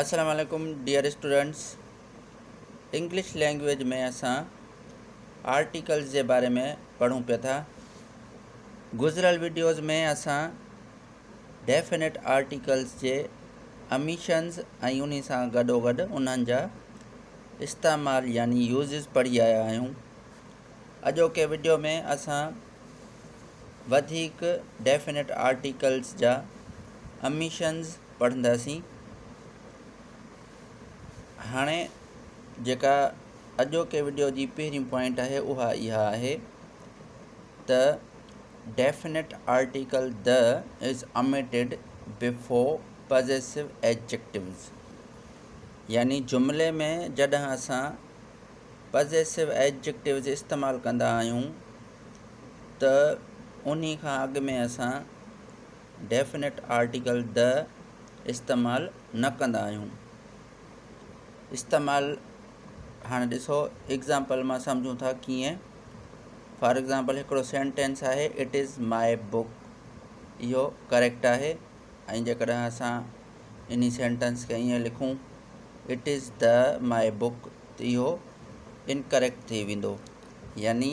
अस्सलाम वालेकुम dear students English language में असां आर्टिकल्स जे बारे में पढ़ूं पिया था गुज़िरियल वीडियोज़ में असां डेफिनेट आर्टिकल्स जे अमीशन्स ऐं उन सां गॾोगॾु उन्हनि जा इस्तेमालु यानी यूज़िस पढ़ी आया आहियूं अॼोके वीडियो में असां वधीक डेफिनेट आर्टिकल्स जा अमीशन्स पढ़ंदासीं हाणे जेका अॼोके वीडियो जी पहिरीं पॉइंट आहे, उहा इहा आहे त definite article the is omitted before positive adjectives यानी जुमिले में जॾहिं असां पॉज़िटिव एडजेक्टिव्स इस्तेमालु कंदा आहियूं, त उन खां में असां डेफिनेट आर्टिकल द इस्तेमालु न कंदा इस्तेमालु, हाणे ॾिसो एग्ज़ाम्पल माँ सम्झूं था कीअं। फॉर एग्ज़ाम्पल हिकिड़ो सेंटेंस आहे इट इज़ माए बुक इहो करेक्ट आहे, ऐं इन सेंटेंस खे ईअं लिखूं it is the my book इहो इनकरेक्ट थी वेंदो। यानी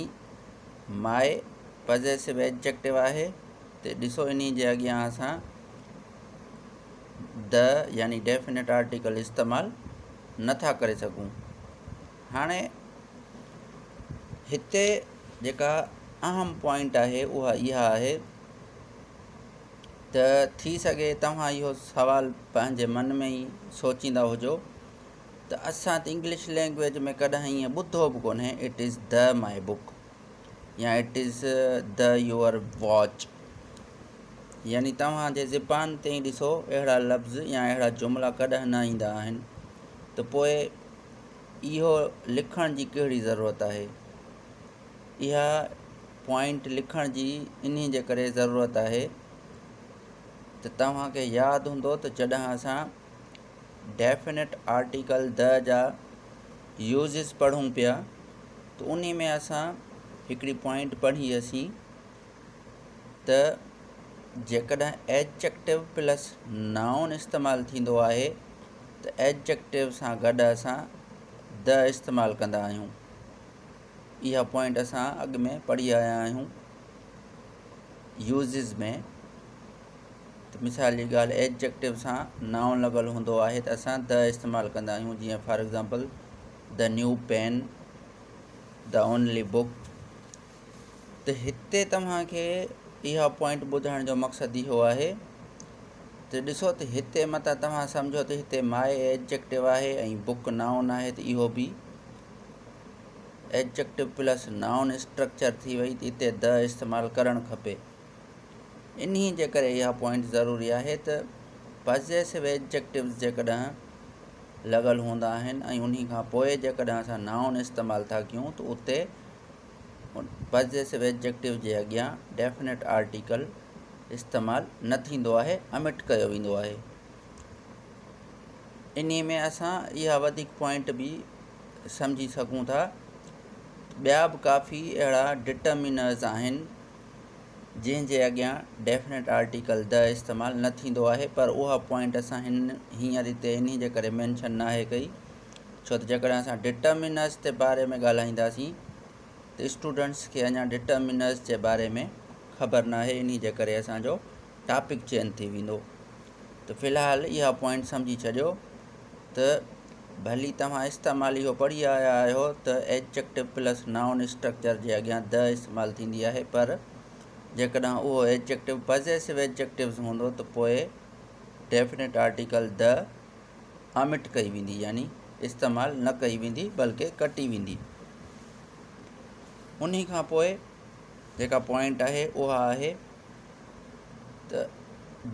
माए पॉज़िटिव एडजेक्टिव आहे, त ॾिसो इन अॻियाँ असां द यानी डेफिनेट आर्टिकल इस्तेमालु नथा करे सघूं हाणे हिते जेका अहम पॉइंट आहे, उहा इहा त थी तव्हां इहो सुवालु पंहिंजे मन में ई सोचींदा हुजो त असां त इंग्लिश लैंग्वेज में कॾहिं ईअं ॿुधो बि कोन्हे it is the my book या it is the your watch यानी तव्हांजे ज़बान ते ई लफ़्ज़ या अहिड़ा जुमिला कॾहिं न आहिनि। त पोइ इहो लिखण जी कहिड़ी ज़रूरत आहे? इहा पॉइंट लिखण जी इन जे करे ज़रूरत आहे। त तव्हांखे यादि हूंदो त जॾहिं असां डेफिनेट आर्टिकल द जा यूज़िस पढ़ूं पिया, त उन में असां हिकिड़ी पॉइंट पढ़ी हुअसीं त जेकॾहिं एडजेक्टिव प्लस नाउन इस्तेमालु थींदो आहे त एडजेक्टिव सां गॾु असां द इस्तेमालु कंदा आहियूं। पॉइंट असां अॻु में पढ़ी आया यूज़िस में। त मिसाल जी ॻाल्हि एडजेक्टिव सां नाउन हूंदो आहे त असां द इस्तेमालु कंदा जीअं for example the new pen the only book त हिते तव्हांखे इहा पॉइंट ॿुधाइण जो मक़सदु इहो आहे त ॾिसो त हिते मथां तव्हां सम्झो त माए एडजेक्टिव आहे बुक नाउन आहे त इहो बि। एडजेक्टिव प्लस नाउन स्ट्रक्चर थी वई त हिते द इस्तेमालु करणु खपे। इन जे करे इहा पॉइंट ज़रूरी आहे त पॉज़िटिव एडजेक्टिव्स जेकॾहिं लॻल हूंदा आहिनि नाउन इस्तेमालु था कयूं, त उते पॉज़िटिव एडजेक्टिव जे अॻियाँ डेफिनेट आर्टिकल इस्तेमालु न थींदो आहे, अमिट कयो इन में असां पॉइंट बि सम्झी सघूं था। ॿिया बि काफ़ी अहिड़ा डिटर्मिनर्स आहिनि, जंहिंजे अॻियाँ डेफिनेट आर्टिकल द इस्तेमालु न थींदो आहे, पर पॉइंट इन जे करे मैंशन न कई। छो त जेकॾहिं असां डिटर्मिनर्स जे बारे में ॻाल्हाईंदासीं, त स्टूडेंट्स खे अञा डिटर्मिनर्स जे बारे में ख़बर न आहे इन जे करे टॉपिक चेंज थी वेंदो। त फ़िलहालु इहा पॉइंट सम्झी छॾियो त भली तव्हां इस्तेमालु इहो पढ़ी आया आहियो त एडजेक्टिव प्लस नाउन स्ट्रक्चर जे अॻियाँ द इस्तेमालु थींदी आहे, पर जेकॾहिं उहो एडजेक्टिव पॉज़िटिव एडजेक्टिव्स हूंदो, त डेफिनेट आर्टिकल द अमिट कई वेंदी, यानी इस्तेमालु न कई वेंदी, बल्कि कटी वेंदी। उन खां पोइ जेका पॉइंट आहे उहा आहे. त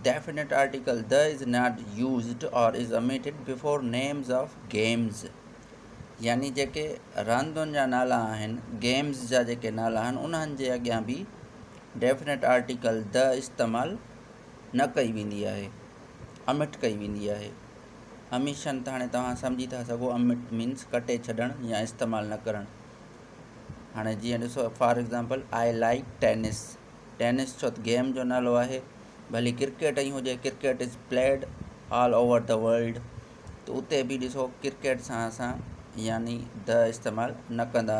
definite article the is not used or is omitted before names of games यानी जेके रांदुनि जा नाला आहिनि गेम्स जा जेके नाला आहिनि, उन्हनि जे अॻियाँ बि डेफिनेट आर्टिकल द इस्तेमालु न कई वेंदी आहे अमिट कई वेंदी आहे। हमेशह हाणे तव्हां सम्झी था सघो अमिट मीन्स कटे छॾणु या इस्तेमालु न करणु। हाणे जीअं ॾिसो for example I like tennis tennis छो गेम जो नालो है भली क्रिकेट ई हुजे cricket is played all over the world तो उते बि ॾिसो क्रिकेट सां असां, यानी द इस्तेमालु न कंदा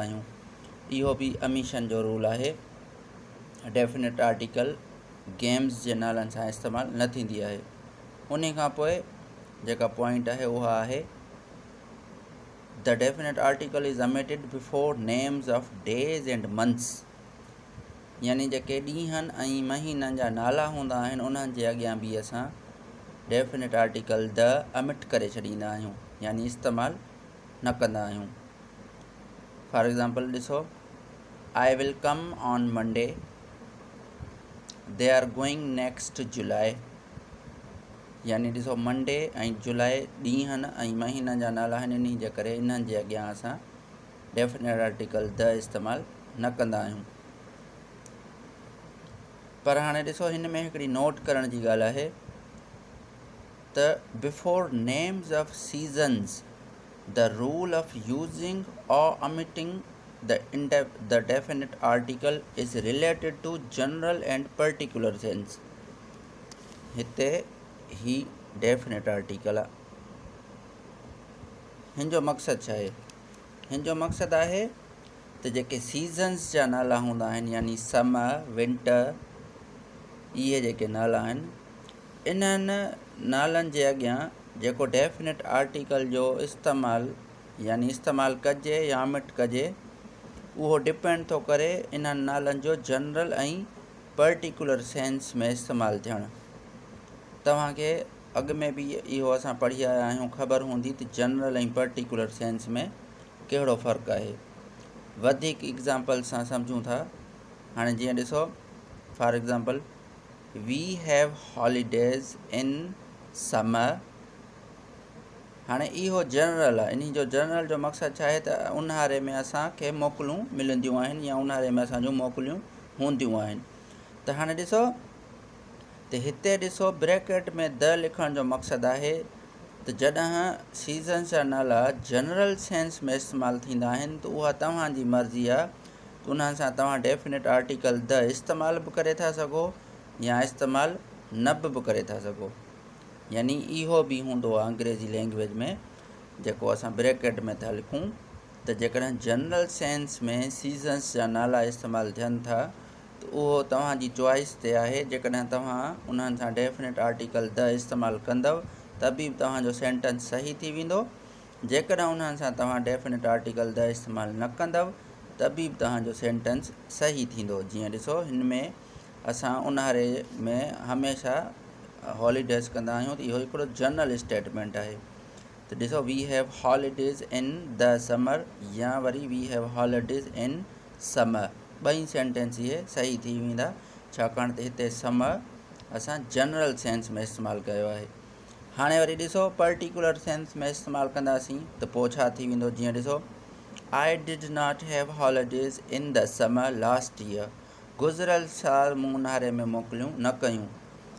इहो बि अमीशन जो रूल आहे। डेफिनेट आर्टिकल गेम्स जे नालनि सां इस्तेमालु न थींदी आहे। उन पॉइंट आहे, उहा आहे the definite article is omitted before names of days and months यानी जेके ॾींहंनि ऐं महीननि जा नाला हूंदा आहिनि, उन्हनि जे अॻियाँ डेफिनेट आर्टिकल द अमिट करे छॾींदा आहियूं, यानी इस्तेमालु न कंदा फॉर एग्ज़ाम्पल ॾिसो I will come on Monday they are going next July यानी ॾिसो, मंडे ऐं जुलाई ॾींहंनि ऐं महीननि जा नाला इन जे करे डेफिनेट आर्टिकल द इस्तेमालु न आहियूं। पर हाणे ॾिसो, हिन में note Karan before names of seasons, the rule of using or omitting the इंडे definite article is related to general and particular sense. हिते ही डेफिनेट आर्टिकल आहे हिन जो मक़सदु छा हिन जो मक़सदु आहे त सीज़न्स जा नाला हूंदा यानी समर विंटर इहे जेके नाला आहिनि इन्हनि नालनि जे अॻियाँ डेफिनेट आर्टिकल जो इस्तेमालु, यानी इस्तेमालु कजे या मिट कजे, उहो डिपेंड थो करे इन्हनि नालनि जो जनरल पर्टिकुलर सेंस में इस्तेमालु थियणु। तव्हांखे अॻु में बि इहो असां पढ़ी आया ख़बर हूंदी त जनरल ऐं पर्टिकुलर सेंस में कहिड़ो फ़र्क़ु आहे। वधीक एग्ज़ाम्पल सां सम्झूं था। हाणे जीअं ॾिसो for example we have holidays in summer हाणे इहो जनरल आहे। इन जो जनरल जो मक़सदु त ऊन्हारे में असांखे मोकलूं मिलंदियूं या ऊन्हारे में असांजूं मोकलियूं हूंदियूं त हाणे ॾिसो त हिते ॾिसो, ब्रैकेट में द लिखण जो मक़सदु आहे। त जॾहिं सीज़न्स जा नाला जनरल सेंस में इस्तेमालु थींदा आहिनि, त उहा मर्ज़ी आहे। त सां डेफिनेट आर्टिकल द इस्तेमाल बि करे सघो, या इस्तेमालु न बि करे था सघो। यानी इहो बि अंग्रेज़ी लैंग्वेज में, जेको असां ब्रैकेट में था लिखूं। त जनरल सेंस में सीज़न्स जा नाला इस्तेमालु थियनि था त उहो चॉइस ते आहे, जेकॾहिं तव्हां सां डेफिनेट आर्टिकल द इस्तेमालु कंदव, त बि तव्हांजो सेंटेंस सही थी वेंदो। जेकॾहिं सां डेफिनेट आर्टिकल द इस्तेमालु न कंदव, त बि सेंटेंस सही थींदो। जीअं ॾिसो, हिन में असां में हमेशह हॉलीडेज़ कंदा आहियूं जनरल स्टेटमेंट आहे। त ॾिसो we have holidays in the summer या worry we have holidays in summer ॿई सेंटेंस इहे सही थी वेंदा, छाकाणि समर असां जनरल सेंस में इस्तेमालु कयो आहे। हाणे वरी ॾिसो पर्टिकुलर सेंस में इस्तेमालु कंदासीं, त पोइ I did not have holidays in the summer last year गुज़िरियल साल मूं में मोकिलियूं, न कयूं।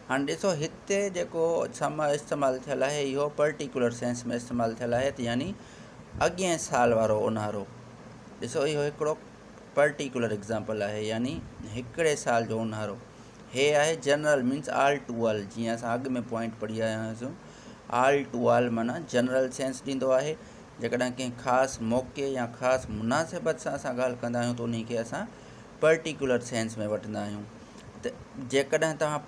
हाणे ॾिसो, हिते जेको समय इस्तेमालु थियलु आहे, इहो पर्टिकुलर सेंस में इस्तेमालु थियलु आहे, त यानी साल वारो ऊन्हारो इहो हिकिड़ो पर्टिकुलर एग्ज़ाम्पल आहे, यानी हिकिड़े साल जो ऊन्हारो हे आहे general means all to all जीअं असां अॻु में पॉइंट पढ़ी आया आल टू आल माना जनरल सेंस ॾींदो आहे, जेकॾहिं कंहिं ख़ासि मौक़े या ख़ासि मुनासिबत सां असां ॻाल्हि कंदा आहियूं, त पर्टिकुलर सेंस में वठंदा आहियूं। त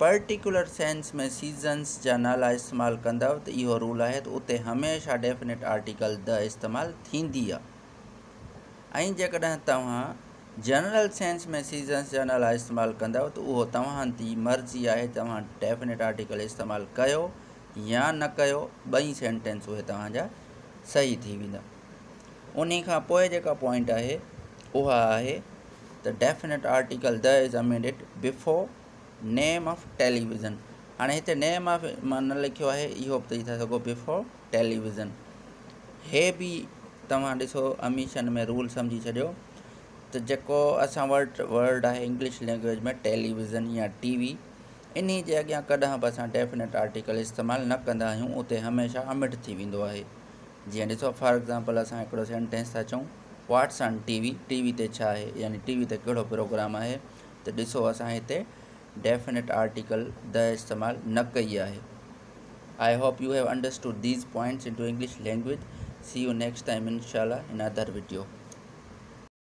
पर्टिकुलर सेंस में सीज़न्स जा नाला इस्तेमालु कंदव, त इहो रूल आहे, त उते हमेशह डेफिनेट आर्टिकल द इस्तेमालु थींदी आहे। जनरल सेंस में सीज़न्स जा नाला इस्तेमालु कंदव त उहो तव्हांजी मर्ज़ी आहे, तव्हां डेफिनेट आर्टिकल इस्तेमालु कयो या न कयो, ॿई सेंटेंस उहे तव्हांजा सही थी वेंदा। उन पॉइंट आहे, उहा आहे the definite article the is omitted before name of television हाणे हिते नेम ऑफ़ माँ न लिखियो आहे, इहो बि बिफोर टेलीविज़न हे बि तव्हां ॾिसो अमीशन में रूल सम्झी छॾियो। त जेको असां वटि वर्ड आहे इंग्लिश लैंग्वेज में टेलीविज़न या टी वी इन जे अॻियाँ कॾहिं बि डेफिनेट आर्टिकल इस्तेमालु न कंदा आहियूं, उते हमेशह अमिट थी वेंदो आहे। जीअं ॾिसो फॉर एक्ज़ाम्पल असां सेंटेंस था चऊं what's on T V T V ते छा आहे? यानी टी वी ते प्रोग्राम आहे? त ॾिसो, असां डेफिनेट आर्टिकल द इस्तेमालु न कई आहे। I hope you have understood these points into English language. See you next time, inshallah, in another video.